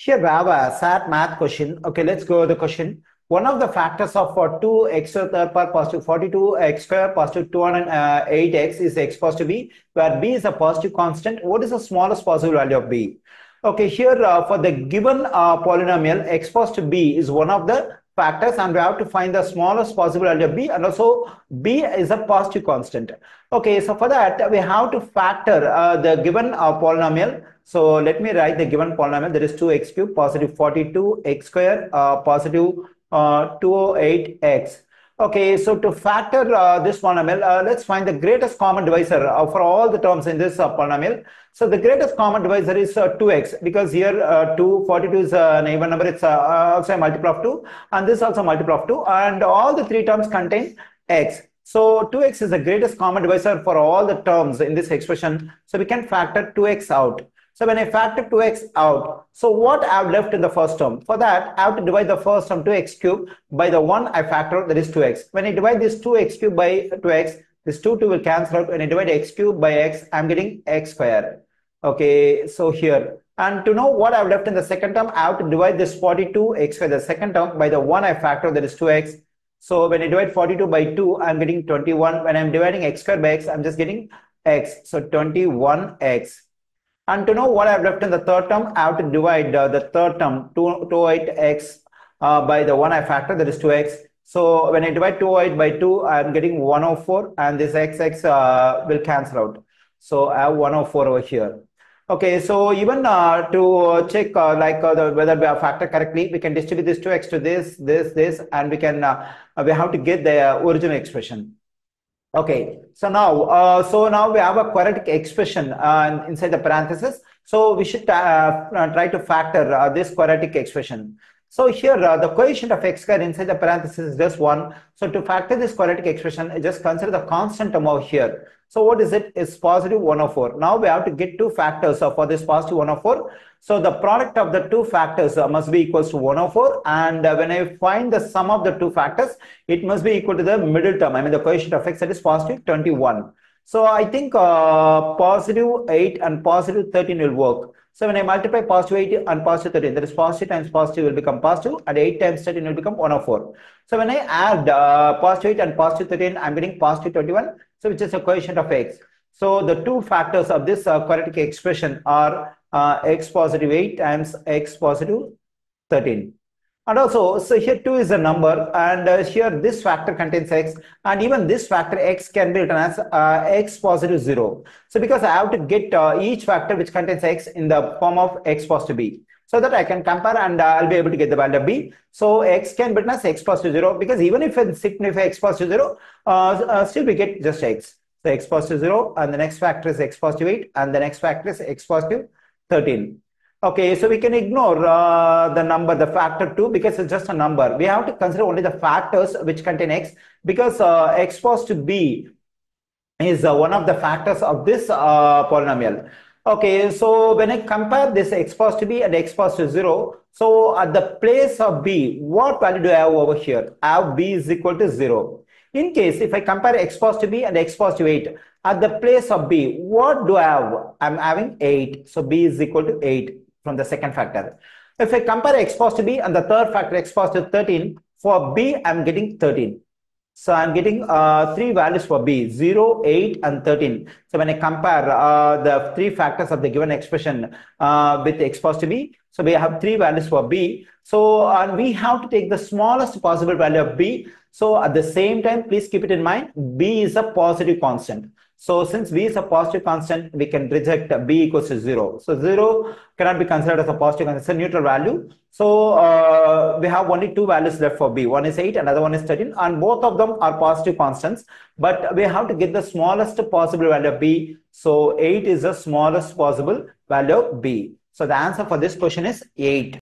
Here we have a math question. Okay, let's go with the question. One of the factors of for 2x to the third power positive 42x square positive 208x is x positive b, where b is a positive constant. What is the smallest possible value of b? Okay, here uh, for the given uh, polynomial, x positive b is one of the factors and we have to find the smallest possible value of b and also b is a positive constant. Okay, so for that we have to factor uh, the given uh, polynomial so let me write the given polynomial. There is 2x cube, positive 42, x square, uh, positive uh, 208x. Okay, so to factor uh, this polynomial, uh, let's find the greatest common divisor uh, for all the terms in this uh, polynomial. So the greatest common divisor is 2x because here 2, 42 is an even number. It's also a multiple of 2 and this also multiple of 2 and all the three terms contain x. So 2x is the greatest common divisor for all the terms in this expression. So we can factor 2x out. So when I factor 2x out, so what I have left in the first term? For that, I have to divide the first term 2x cube by the 1 I factor that is 2x. When I divide this 2x cube by 2x, this 2 2 will cancel out. When I divide x cube by x, I'm getting x square. Okay, so here. And to know what I've left in the second term, I have to divide this 42 x square, the second term, by the 1 I factor that is 2x. So when I divide 42 by 2, I'm getting 21. When I'm dividing x square by x, I'm just getting x. So 21x. And to know what I've left in the third term, I have to divide uh, the third term, 2, 28x uh, by the one I factor, that is 2x. So when I divide 208 by 2, I'm getting 104 and this xx uh, will cancel out. So I have 104 over here. Okay, so even uh, to check uh, like uh, the, whether we have factored correctly, we can distribute this 2x to this, this, this, and we can, we have to get the original expression. Okay, so now, uh, so now we have a quadratic expression uh, inside the parenthesis. So we should uh, try to factor uh, this quadratic expression. So here uh, the coefficient of x square inside the parenthesis is just 1. So to factor this quadratic expression, just consider the constant term over here. So what is it? It's positive 104. Now we have to get two factors for this positive 1 over 4. So the product of the two factors uh, must be equals to 1 over 4. And uh, when I find the sum of the two factors, it must be equal to the middle term. I mean the coefficient of x that is positive 21. So I think uh, positive 8 and positive 13 will work. So when I multiply positive 8 and positive 13, that is positive times positive will become positive and 8 times 13 will become 104. So when I add uh, positive 8 and positive 13, I'm getting positive 21, so which is a coefficient of x. So the two factors of this uh, quadratic expression are uh, x positive 8 times x positive 13. And also, so here 2 is a number and uh, here this factor contains x and even this factor x can be written as uh, x positive 0. So because I have to get uh, each factor which contains x in the form of x positive b. So that I can compare and uh, I'll be able to get the value of b. So x can be written as x positive 0 because even if it signifies x positive 0, uh, uh, still we get just x. So x positive 0 and the next factor is x positive 8 and the next factor is x positive 13. Okay, so we can ignore uh, the number, the factor 2 because it's just a number. We have to consider only the factors which contain x because uh, x to b is uh, one of the factors of this uh, polynomial. Okay, so when I compare this x to b and x to positive 0, so at the place of b, what value do I have over here? I have b is equal to 0. In case if I compare x to b and x to positive 8, at the place of b, what do I have? I'm having 8. So b is equal to 8 from the second factor. If I compare x positive b and the third factor x positive 13, for b I'm getting 13. So I'm getting uh, three values for b, 0, 8 and 13. So when I compare uh, the three factors of the given expression uh, with x positive b, so we have three values for b. So and we have to take the smallest possible value of b. So at the same time, please keep it in mind, b is a positive constant. So since b is a positive constant, we can reject b equals to 0. So 0 cannot be considered as a positive constant, it's a neutral value. So uh, we have only two values left for b. One is 8, another one is 13, and both of them are positive constants. But we have to get the smallest possible value of b. So 8 is the smallest possible value of b. So the answer for this question is 8.